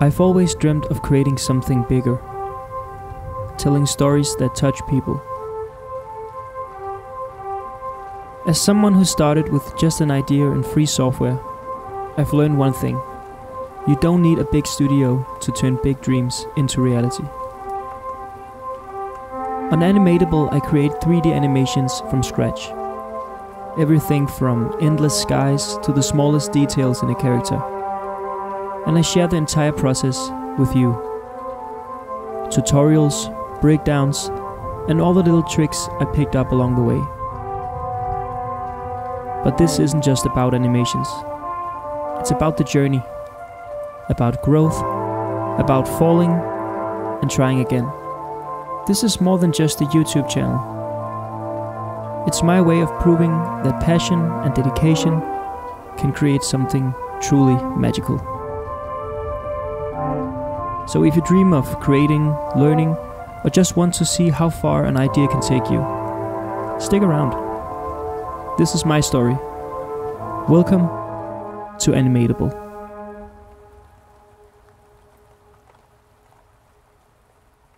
I've always dreamt of creating something bigger, telling stories that touch people. As someone who started with just an idea and free software, I've learned one thing you don't need a big studio to turn big dreams into reality. On Animatable, I create 3D animations from scratch. Everything from endless skies to the smallest details in a character. And I share the entire process with you. Tutorials, breakdowns, and all the little tricks I picked up along the way. But this isn't just about animations. It's about the journey, about growth, about falling and trying again. This is more than just a YouTube channel. It's my way of proving that passion and dedication can create something truly magical. So if you dream of creating, learning, or just want to see how far an idea can take you, stick around. This is my story. Welcome to Animatable.